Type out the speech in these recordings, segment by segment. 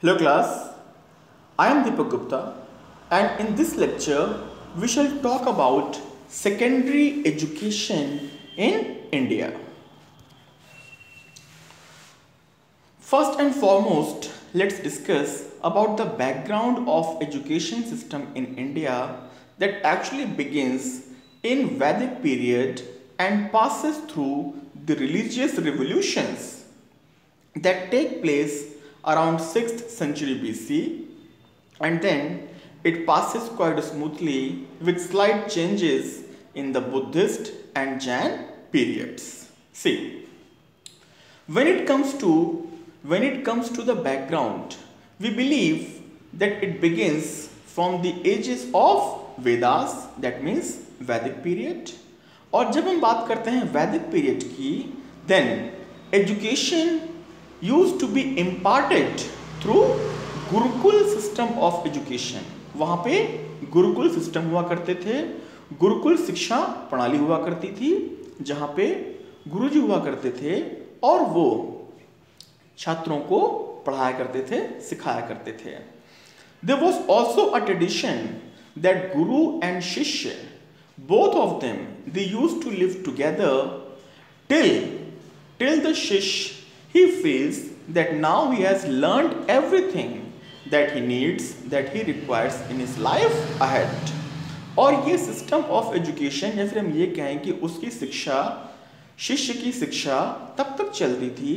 Hello class, I am Deepak Gupta and in this lecture we shall talk about secondary education in India. First and foremost, let's discuss about the background of education system in India that actually begins in Vedic period and passes through the religious revolutions that take place around 6th century BC and then it passes quite smoothly with slight changes in the Buddhist and Jain periods. See, when it comes to when it comes to the background, we believe that it begins from the ages of Vedas, that means Vedic period. और जब हम बात करते हैं वैदिक period की then education used to be imparted through gurukul system of education वहाँ पे गुरुकुल सिस्टम हुआ करते थे। गुरुकुल शिक्षा प्रणाली हुआ करती थी, जहाँ पे गुरुजी हुआ करते थे और वो छात्रों को पढ़ाया करते थे, सिखाया करते थे। There was also a tradition that guru and shishya both of them they used to live together till till the shish he feels that now he has learned everything that he needs, that he requires in his life ahead. और ये system of education या फिर हम ये कहें कि उसकी शिक्षा, शिष्य की शिक्षा तब तक चलती थी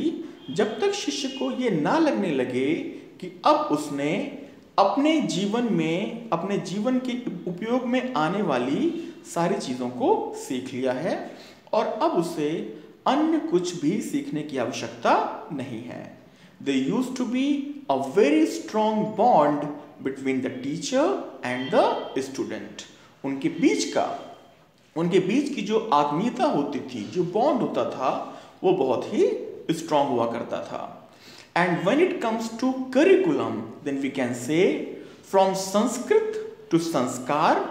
जब तक शिष्य को ये ना लगने लगे कि अब उसने अपने जीवन में, अपने जीवन के उपयोग में आने वाली सारी चीज़ों को सीख लिया है और अब उसे अन्य कुछ भी सीखने की आवश्यकता नहीं है। They used to be a very strong bond between the teacher and the student उनके बीच का, उनके बीच की जो आत्मीयता होती थी, जो बॉन्ड होता था, वो बहुत ही स्ट्रांग हुआ करता था। And when it comes to curriculum then we can say from Sanskrit to sanskar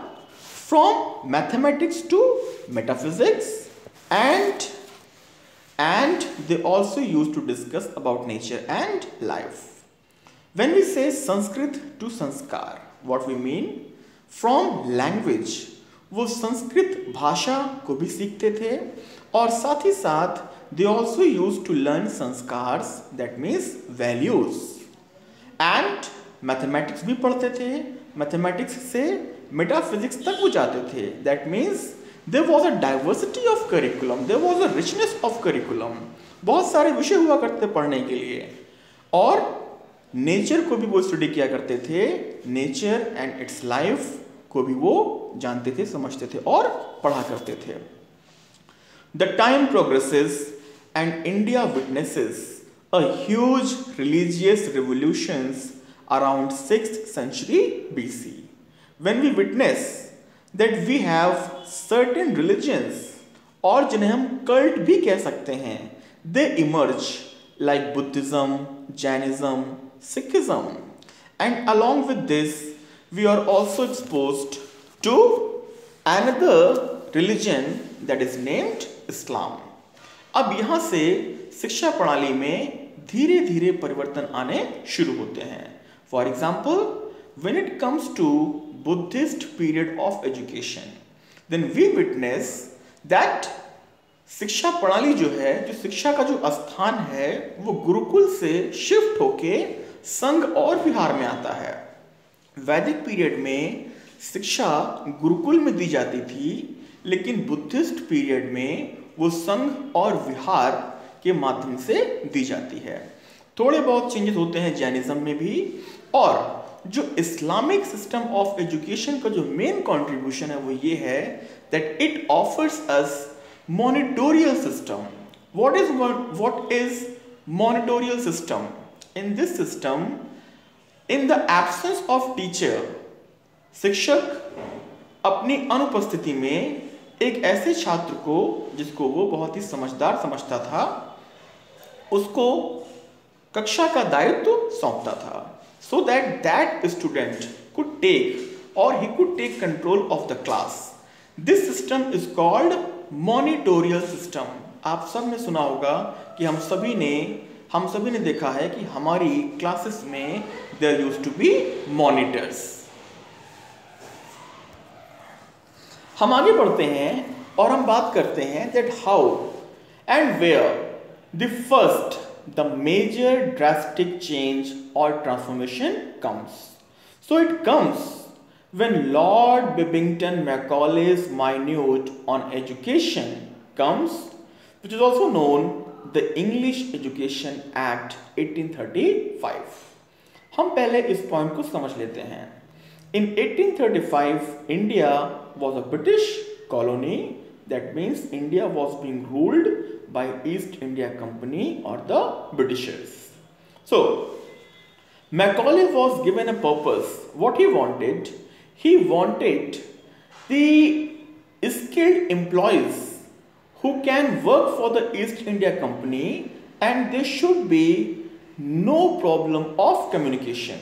from mathematics to metaphysics and and they also used to discuss about nature and life when we say sanskrit to sanskar what we mean from language वो संस्कृत भाषा को भी सीखते थे और साथ ही साथ they also use to learn sanskar that means values and mathematics भी पढ़ते थे मैथमेटिक्स से मेटाफिजिक्स तक वो जाते थे that means there was a diversity of curriculum there was a richness of curriculum बहुत सारे विषय हुआ करते पढ़ने के लिए। और नेचर को भी वो स्टडी किया करते थे। नेचर एंड इट्स लाइफ को भी वो जानते थे, समझते थे और पढ़ा करते थे। The time progresses and India witnesses a huge religious revolutions around 6th century BC. When we witness that we have certain religions और जिन्हें हम कल्ट भी कह सकते हैं। They emerge like Buddhism Jainism Sikhism and along with this we are also expose to another religion that is named Islam अब यहाँ से शिक्षा प्रणाली में धीरे धीरे परिवर्तन आने शुरू होते हैं। For example when it comes to Buddhist period of education, then we witness that शिक्षा प्रणाली जो है जो शिक्षा का जो स्थान है वो गुरुकुल से शिफ्ट होके संघ और विहार में आता है। वैदिक पीरियड में शिक्षा गुरुकुल में दी जाती थी लेकिन बुद्धिस्ट पीरियड में वो संघ और विहार के माध्यम से दी जाती है। थोड़े बहुत चेंजेस होते हैं जैनिज्म में भी और जो इस्लामिक सिस्टम ऑफ़ एजुकेशन का जो मेन कंट्रीब्यूशन है वो ये है that it offers us monitorial system what is what is monitorial system in this system in the absence of teacher शिक्षक अपनी अनुपस्थिति में एक ऐसे छात्र को, जिसको वो बहुत ही समझदार समझता था, उसको कक्षा का दायित्व सौंपता था। So that that student could take or he could take control of the class. This system is called monitorial system. आप सबने सुना होगा कि हम सभी ने हम सभी ने देखा है कि हमारी क्लासेस में there used to be monitors हम आगे बढ़ते हैं और हम बात करते हैं that how and where the first the major drastic change और transformation comes so it comes when Lord Bibington Macaulay's minute on education comes, which is also known the English Education Act 1835. हम पहले इस point को समझ लेते हैं in 1835 India was a British colony that means India was being ruled by East India Company or the Britishers. So Macaulay was given a purpose. What he wanted, he wanted the skilled employees who can work for the East India Company and there should be no problem of communication.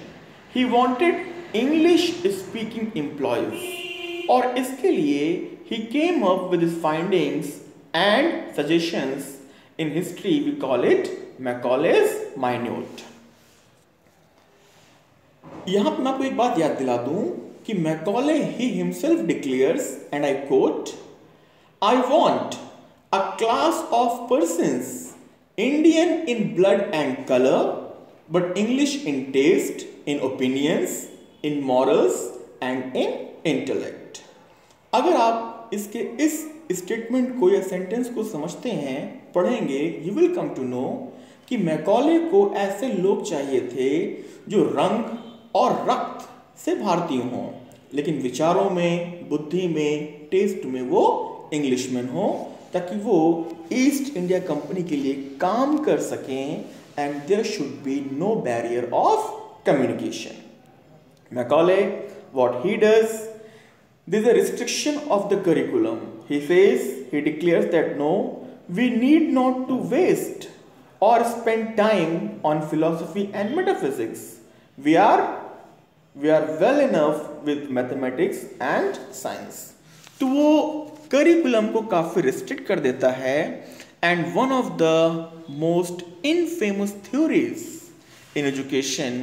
He wanted English speaking employees और इसके लिए he came up with his findings and suggestions in history, we call it Macaulay's minute. यहाँ पर मैं आपको एक बात याद दिला दूँ कि Macaulay he himself declares and I quote I want a class of person Indian in blood and colour but English in taste in opinions in morals and in intellect अगर आप इसके इस स्टेटमेंट को या सेंटेंस को समझते हैं पढ़ेंगे you will come to know कि मैकॉले को ऐसे लोग चाहिए थे जो रंग और रक्त से भारतीय हों लेकिन विचारों में बुद्धि में टेस्ट में वो इंग्लिशमैन हो ताकि वो ईस्ट इंडिया कंपनी के लिए काम कर सकें and there should be no barrier of communication Macaulay what he does, there's a restriction of. He says, he declares that no, we need not to waste or spend time on philosophy and metaphysics. We are we are well enough with mathematics and science. तो वो curriculum को काफ़ी restrict कर देता है and one of the most infamous theories in education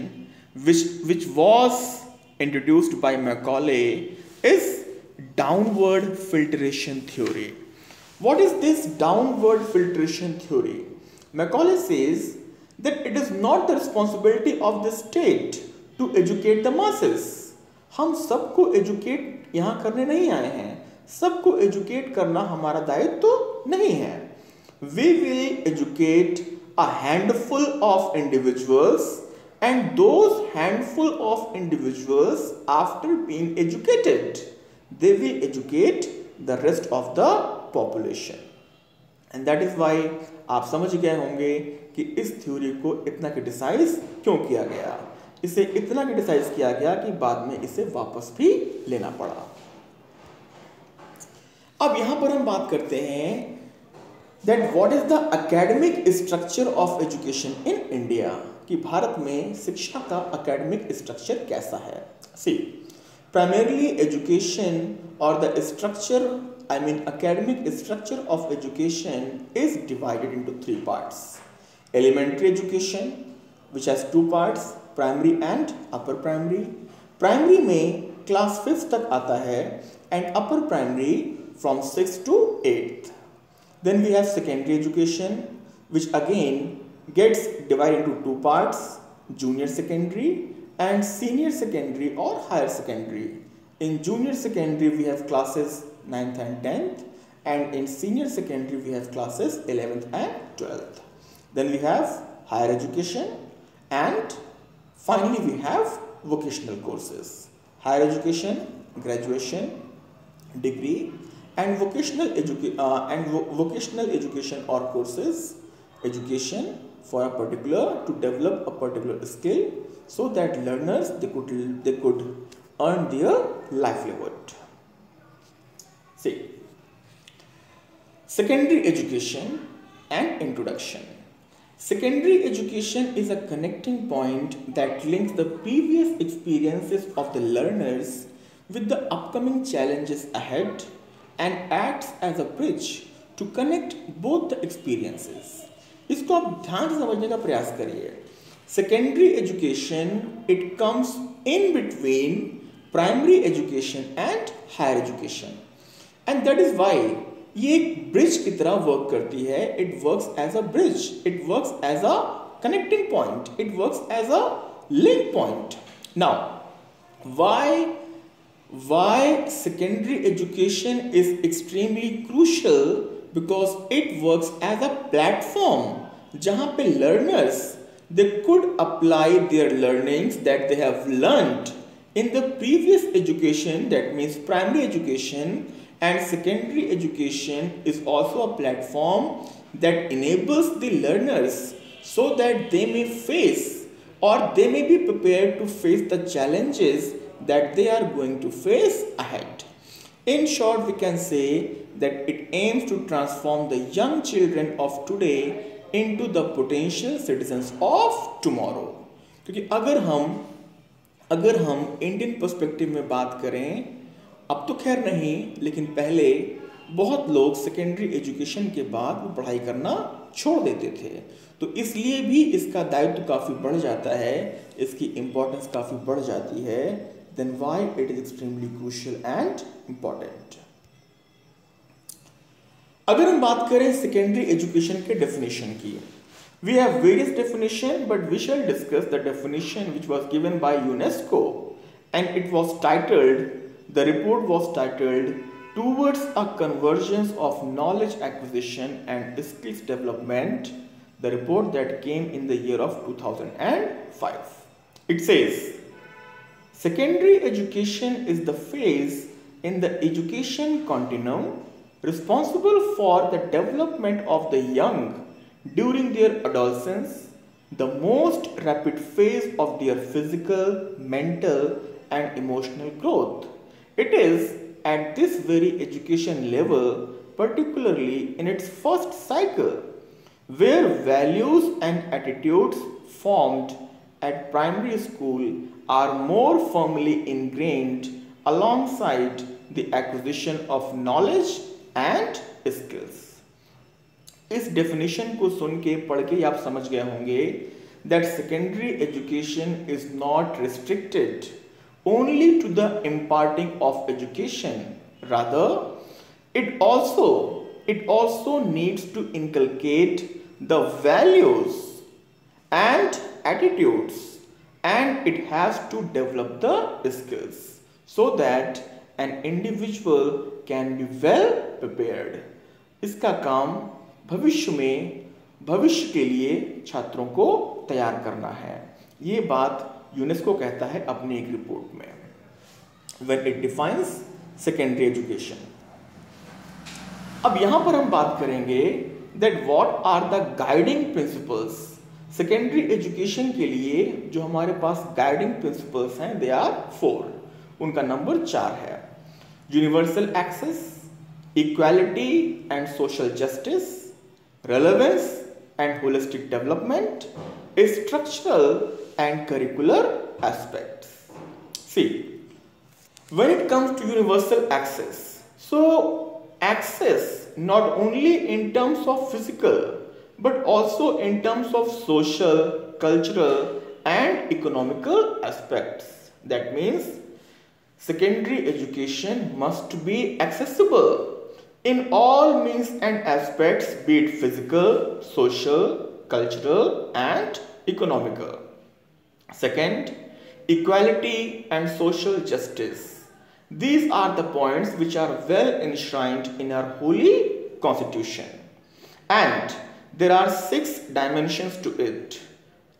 which which was introduced by Macaulay is downward filtration theory. What is this downward filtration theory? Macaulay says that it is not the responsibility of the state to educate the masses. हम सबको educate यहाँ करने नहीं आए हैं सबको educate करना हमारा दायित्व तो नहीं है we will educate a handful of individuals and those handful of individuals after being educated they will educate the rest of the population. And that is why आप समझ गए होंगे कि इस थ्योरी को इतना क्रिटिसाइज क्यों किया गया? इसे इतना क्रिटिसाइज किया गया कि बाद में इसे वापस भी लेना पड़ा। अब यहाँ पर हम बात करते हैं that what is the academic structure of education in India कि भारत में शिक्षा का एकेडमिक स्ट्रक्चर कैसा है? सी प्राइमरली एजुकेशन और the structure I mean academic structure of education is divided into three parts elementary education which has two parts primary and upper primary primary में class fifth तक आता है and upper primary from six to eighth then we have secondary education which again gets divided into two parts, junior secondary and senior secondary or higher secondary. In junior secondary we have classes 9th and 10th and in senior secondary we have classes 11th and 12th then we have higher education and finally we have vocational courses. Higher education graduation degree and vocational education uh, and vo vocational education or courses education for a particular to develop a particular skill so that learners they could they could earn their livelihood see secondary education and introduction secondary education is a connecting point that links the previous experiences of the learners with the upcoming challenges ahead and acts as a bridge to connect both the experiences इसको आप ध्यान से समझने का प्रयास करिए Secondary education it comes in between primary education and higher education and that is why ये एक ब्रिज की तरह वर्क करती है. It works as a bridge it works as a connecting point it works as a link point now why why secondary education is extremely crucial? Because it works as a platform जहाँ पे learners they could apply their learnings that they have learned in the previous education that means primary education and secondary education is also a platform that enables the learners so that they may face or they may be prepared to face the challenges that they are going to face ahead. In short, we can say that it aims to transform the young children of today into the potential citizens of tomorrow. क्योंकि अगर हम अगर हम Indian perspective में बात करें, अब तो खैर नहीं, लेकिन पहले बहुत लोग सेकेंडरी एजुकेशन के बाद वो पढ़ाई करना छोड़ देते थे तो इसलिए भी इसका दायित्व काफ़ी बढ़ जाता है, इसकी इम्पोर्टेंस काफ़ी बढ़ जाती है then why it is extremely crucial and important अगर हम बात करें सेकेंडरी एजुकेशन के डेफिनेशन की we have various definition but we shall discuss the definition which was given by UNESCO and it was titled the report was titled towards a convergence of knowledge acquisition and skills development the report that came in the year of 2005 it says Secondary education is the phase in the education continuum responsible for the development of the young during their adolescence, the most rapid phase of their physical, mental and emotional growth. It is at this very education level, particularly in its first cycle, where values and attitudes formed at primary school are more firmly ingrained alongside the acquisition of knowledge and skills इस definition को सुन के, पढ़ के आप समझ गए होंगे that secondary education is not restricted only to the imparting of education rather it also it also needs to inculcate the values and attitudes and it has to develop the skills so that an individual can be well prepared. इसका काम भविष्य में, भविष्य के लिए छात्रों को तैयार करना है ये बात यूनेस्को कहता है अपनी एक रिपोर्ट में when it defines secondary education. अब यहाँ पर हम बात करेंगे that what are the guiding principles secondary education के लिए जो हमारे पास गाइडिंग प्रिंसिपल्स हैं दे आर फोर उनका नंबर चार है universal access, equality and social justice, relevance and holistic development, structural and curricular aspects. See, when it comes to universal access, so access not only in terms of physical but also in terms of social, cultural and economical aspects. That means secondary education must be accessible in all means and aspects be it physical, social, cultural and economical. Second, equality and social justice. These are the points which are well enshrined in our holy constitution. And there are six dimensions to it.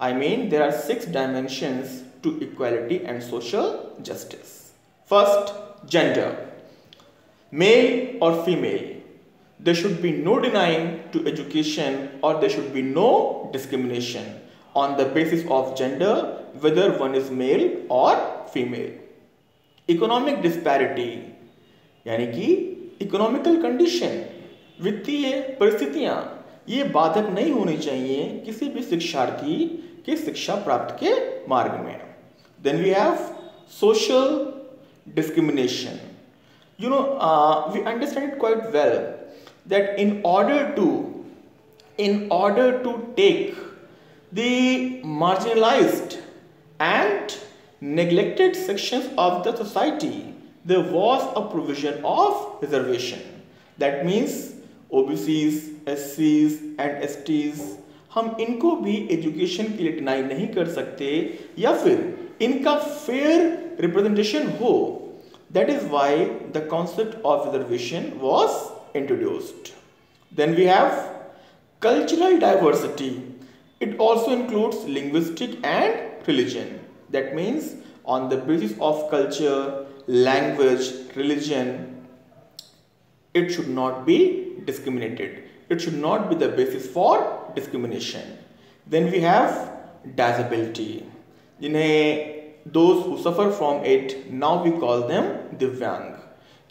I mean there are six dimensions to equality and social justice. First, gender. Male or female. There should be no denying to education or there should be no discrimination on the basis of gender whether one is male or female. Economic disparity यानी कि economical condition वित्तीय परिस्थितियाँ ये बाधक नहीं होनी चाहिए किसी भी शिक्षार्थी के शिक्षा प्राप्त के मार्ग में then we have social Discrimination you know we understand it quite well that in order to in order to take the marginalized and neglected sections of the society, there was a provision of reservation. That means OBCs, SCs and STs हम इनको भी education के लिए deny नहीं कर सकते या फिर इनका फेयर रिप्रेजेंटेशन हो that is why the concept of reservation was introduced then we have cultural diversity it also includes linguistic and religion that means on the basis of culture language religion it should not be discriminated it should not be the basis for discrimination then we have disability जिन्हें those who suffer from it, now we call them divyang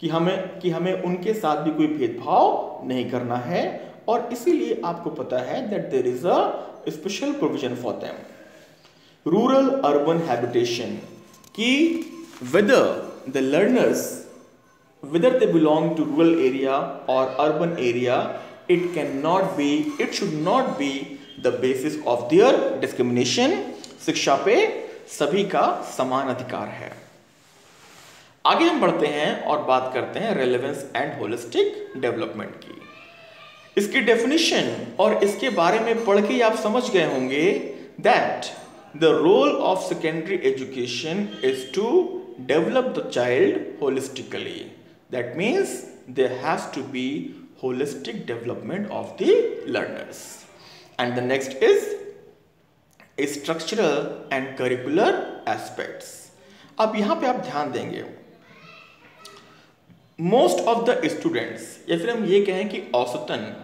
कि हमें कि हमें उनके साथ भी कोई भेदभाव नहीं करना है, और इसीलिए आपको पता है that there is a special provision for them rural urban habitation कि whether the learners whether they belong to rural area और urban area it can not be it should not be the basis of their discrimination शिक्षा पे सभी का समान अधिकार है। आगे हम बढ़ते हैं और बात करते हैं रेलेवेंस एंड होलिस्टिक डेवलपमेंट की। इसकी डेफिनेशन और इसके बारे में पढ़ के आप समझ गए होंगे that the role of secondary education is to develop the child holistically that means there has to be holistic development of the learners and the next is structural and curricular aspects अब यहाँ पे आप ध्यान देंगे। Most of the students या फिर हम ये कहें कि औसतन,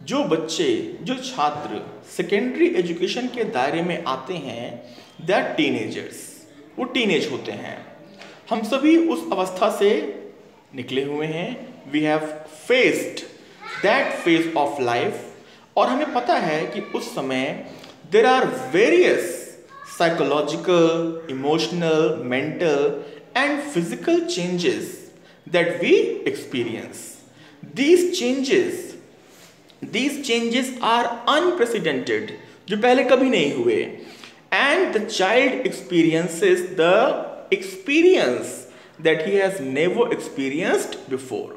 जो बच्चे, जो छात्र सेकेंडरी एजुकेशन के दायरे में आते हैं द टीनेजर्स वो टीनेज होते हैं। हम सभी उस अवस्था से निकले हुए हैं। We have faced that phase of life और हमें पता है कि उस समय there are various psychological emotional mental and physical changes that we experience. These changes these changes are unprecedented जो पहले कभी नहीं हुए and the child experiences the experience that he has never experienced before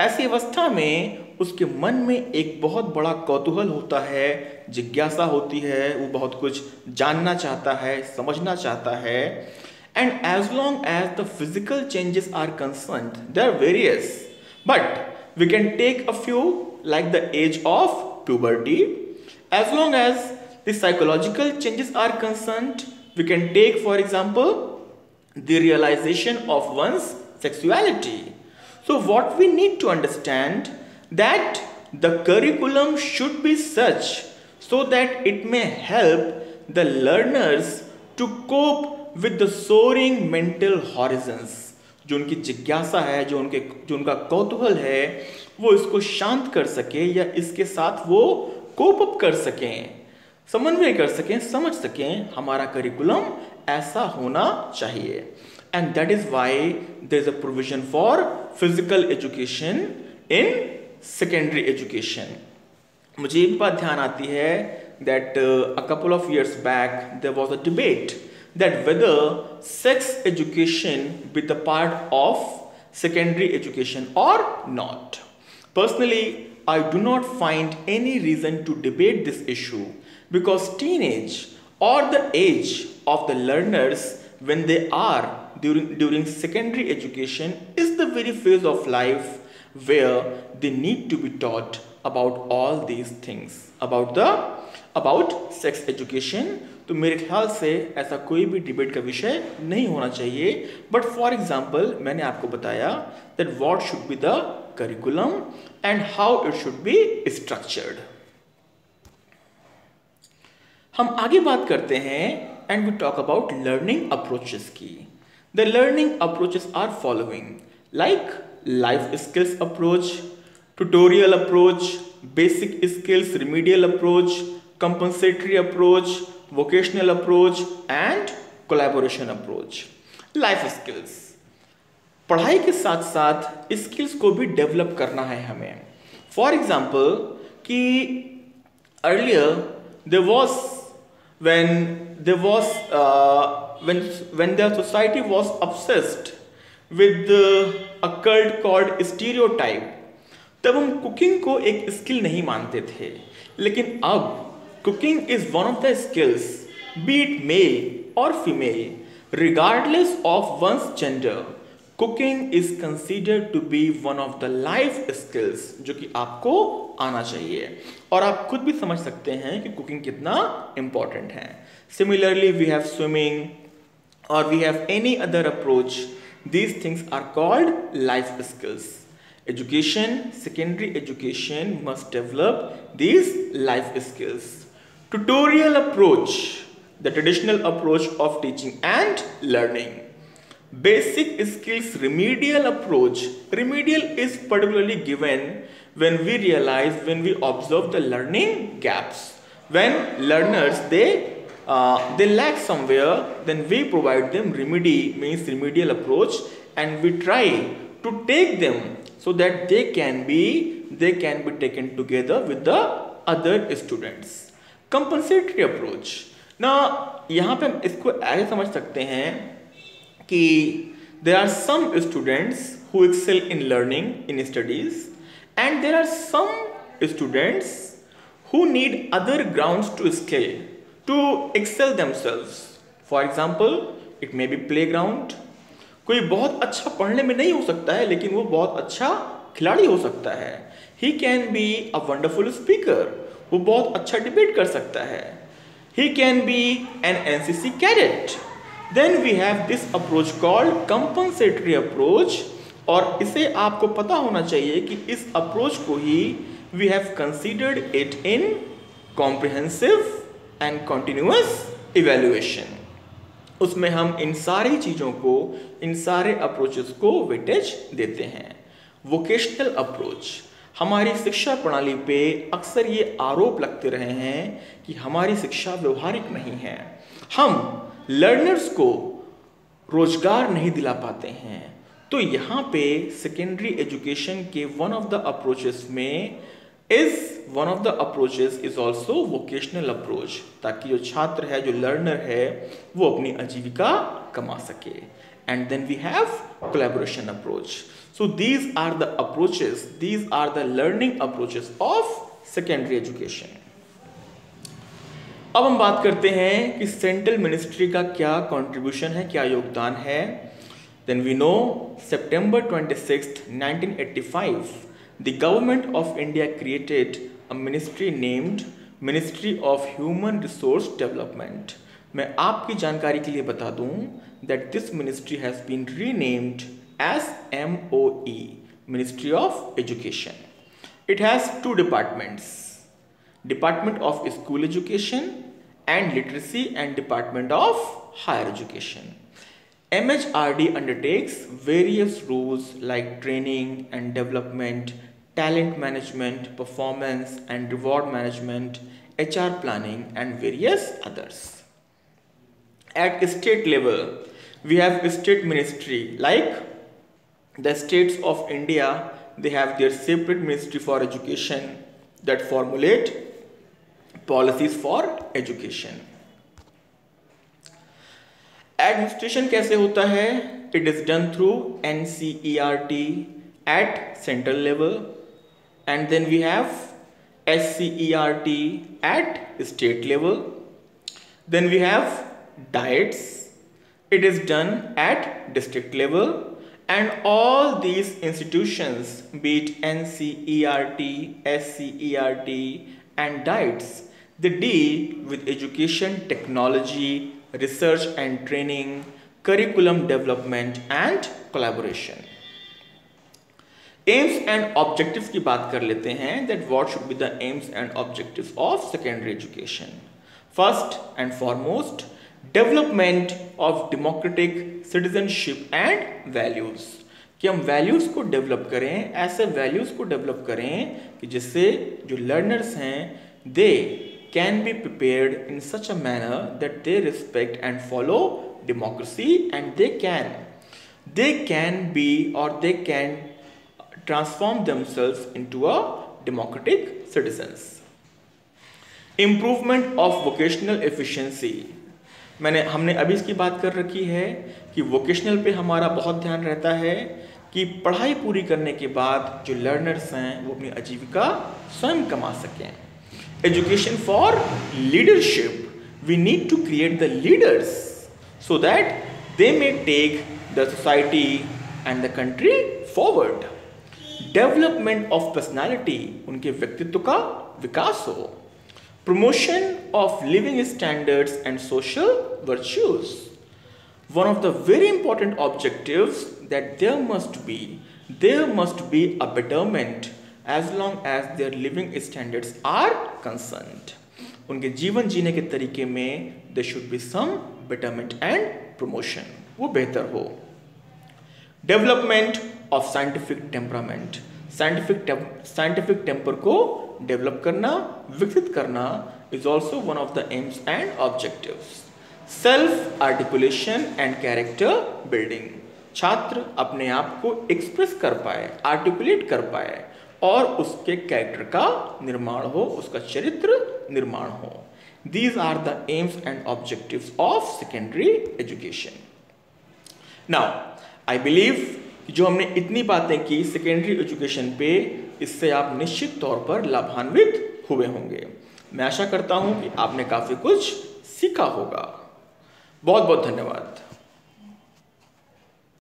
ऐसी अवस्था में उसके मन में एक बहुत बड़ा कौतूहल होता है जिज्ञासा होती है, वो बहुत कुछ जानना चाहता है, समझना चाहता है। And as long as the physical changes are concern they are various but we can take a few like the age of puberty as long as the psychological changes are concern we can take for example the realisation of one's sexuality so what we need to understand that the curriculum should be such so that it may help the learners to cope with the soaring mental horizons जो उनकी जिज्ञासा है, जो उनके, जो उनका कौतूहल है, वो इसको शांत कर सके या इसके साथ वो कोप अप कर सकें, समन्वय कर सकें, समझ सकें, हमारा करिकुलम ऐसा होना चाहिए. And that is why there is a provision for physical education in secondary education मुझे एक बात ध्यान आती है that a couple of years back there was a debate that whether sex education be the part of secondary education or not. Personally, I do not find any reason to debate this issue because teenage or the age of the learners when they are during, during secondary education is the very phase of life where they need to be taught about all these things. About the, about sex education. तो मेरे ख्याल से ऐसा कोई भी debate का विषय नहीं होना चाहिए। बट फॉर एग्ज़ाम्पल मैंने आपको बताया that what should be the curriculum and how it should be structured हम आगे बात करते हैं and we talk about learning approaches की। The learning approaches are following like life skills approach tutorial approach basic skills remedial approach compensatory approach vocational approach and collaboration approach life skills पढ़ाई के साथ साथ स्किल्स को भी develop करना है हमें. फॉर एग्ज़ाम्पल कि earlier they was when they was when the society was obsessed with अकल्ड called stereotype तब हम कुकिंग को एक स्किल नहीं मानते थे। लेकिन अब cooking is one of the skills be it male और female regardless of one's gender cooking is considered to be one of the life skills जो कि आपको आना चाहिए। और आप खुद भी समझ सकते हैं कि कुकिंग कितना इंपॉर्टेंट है। सिमिलरली वी हैव स्विमिंग और we have any other approach these things are called life skills Education, secondary education must develop these life skills. Tutorial approach, the traditional approach of teaching and learning. Basic skills remedial approach. Remedial is particularly given when we realize, when we observe the learning gaps. When learners, they uh, they lack somewhere, then we provide them remedy, means remedial approach, and we try to take them so that they can be, they can be taken together with the other students. Compensatory approach. Now, यहाँ पे हम इसको ऐसे समझ सकते हैं कि there are some students who excel in learning in studies and there are some students who need other grounds to scale to excel themselves for example it may be playground कोई बहुत अच्छा पढ़ने में नहीं हो सकता है, लेकिन वो बहुत अच्छा खिलाड़ी हो सकता है। He can be a wonderful speaker वो बहुत अच्छा डिबेट कर सकता है। He can be an N C C cadet then we have this approach called compensatory approach और इसे आपको पता होना चाहिए कि इस अप्रोच को ही we have considered it in comprehensive and continuous evaluation उसमें हम इन सारी चीज़ों को, इन सारे अप्रोचेस को वेटेज देते हैं। वोकेशनल अप्रोच हमारी शिक्षा प्रणाली पे अक्सर ये आरोप लगते रहे हैं कि हमारी शिक्षा व्यवहारिक नहीं है। हम लर्नर्स को रोज़गार नहीं दिला पाते हैं। तो यहाँ पे सेकेंडरी एजुकेशन के वन ऑफ़ द अप्रोचेस में is one of the approaches is also vocational approach ताकि जो छात्र है, जो लर्नर है, वो अपनी आजीविका कमा सके। And then we have collaboration approach so these are the approaches these are the learning approaches of secondary education अब हम बात करते हैं कि सेंट्रल मिनिस्ट्री का क्या कंट्रीब्यूशन है, क्या योगदान है। Then we know September 26 1985 the government of India created A ministry named ministry of human resource development मैं आपकी जानकारी के लिए बता दूं that this ministry has been renamed as M O E ministry of education it has two departments department of school education and Literacy and Department of Higher Education. MHRD undertakes various roles like training and development, talent management, performance and reward management, HR planning and various others. At state level, we have state ministry like the states of India, they have their separate ministry for education that formulate policies for education administration कैसे होता है it is done through N C E R T at central level and then we have SCERT at state level. Then we have diets. It is done at district level and all these institutions be it NCERT, SCERT and diets they deal with education technology, research and training, curriculum development and collaboration. Aims and objectives की बात कर लेते हैं that what should be the aims and objectives of secondary education first and foremost development of democratic citizenship and values कि हम values को develop करें, ऐसे वैल्यूज़ को डेवलप करें कि जिससे जो लर्नर्स हैं they can be prepared in such a manner that they respect and follow democracy and they can they can be और they can transform themselves into a democratic citizens. Improvement of vocational efficiency मैंने, हमने अभी इसकी बात कर रखी है कि वोकेशनल पे हमारा बहुत ध्यान रहता है कि पढ़ाई पूरी करने के बाद जो लर्नर्स हैं, वो अपनी आजीविका स्वयं कमा सकें। Education for leadership we need to create the leaders so that they may take the society and the country forward development of personality उनके व्यक्तित्व का विकास हो। Promotion of living standards and social virtues one of the very important objective that there must be there must be a betterment as long as their living standards are concerned उनके जीवन जीने के तरीके में they should be some betterment and promotion वो बेहतर हो। Development of scientific temperament scientific scientific temper को डेवलप करना, विकसित करना is also one of the aims and objective self articulation and character building छात्र अपने आप को एक्सप्रेस कर पाए आर्टिकुलेट कर पाए और उसके कैरेक्टर का निर्माण हो, उसका चरित्र निर्माण हो. These are the aims and objective of secondary education now I believe जो हमने इतनी बातें की सेकेंडरी एजुकेशन पे, इससे आप निश्चित तौर पर लाभान्वित हुए होंगे। मैं आशा करता हूँ कि आपने काफ़ी कुछ सीखा होगा। बहुत बहुत धन्यवाद।